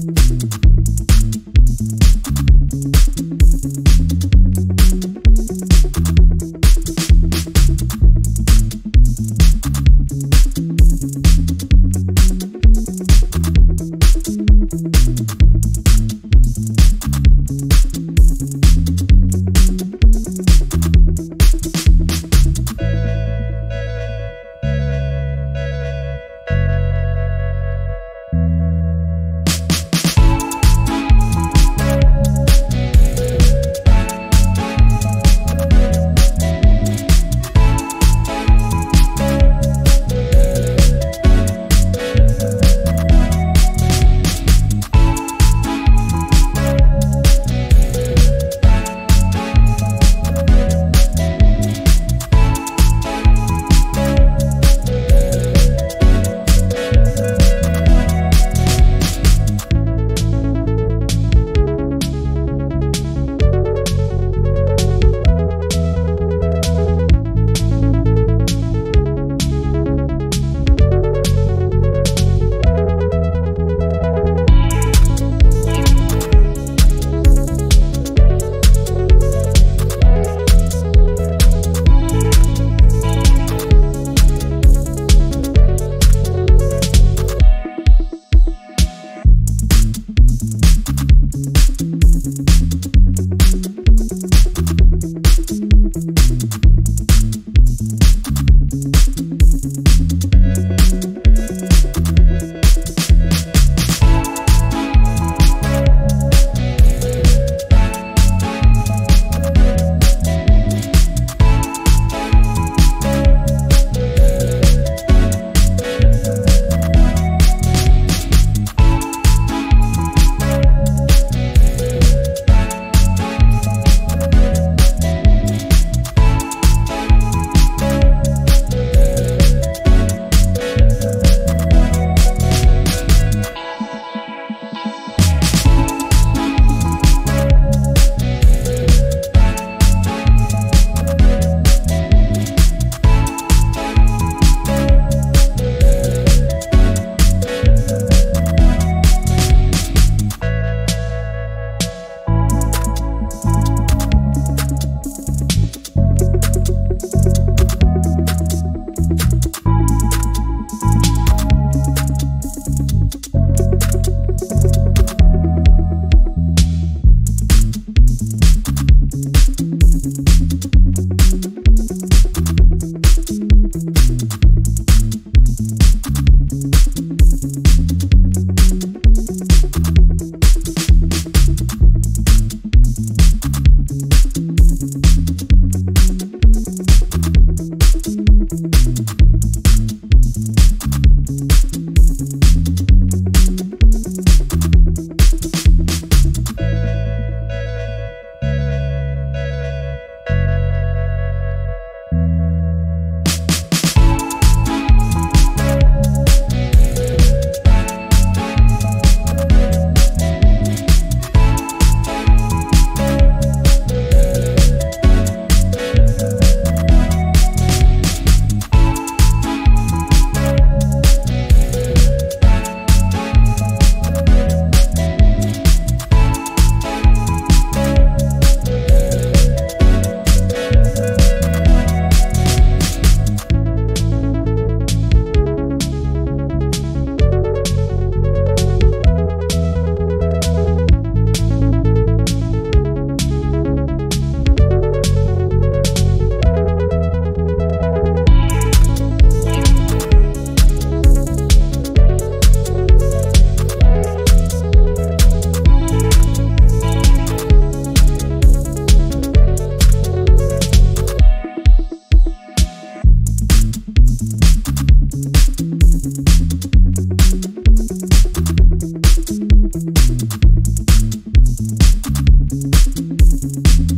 Thank you. Gracias. Thank you.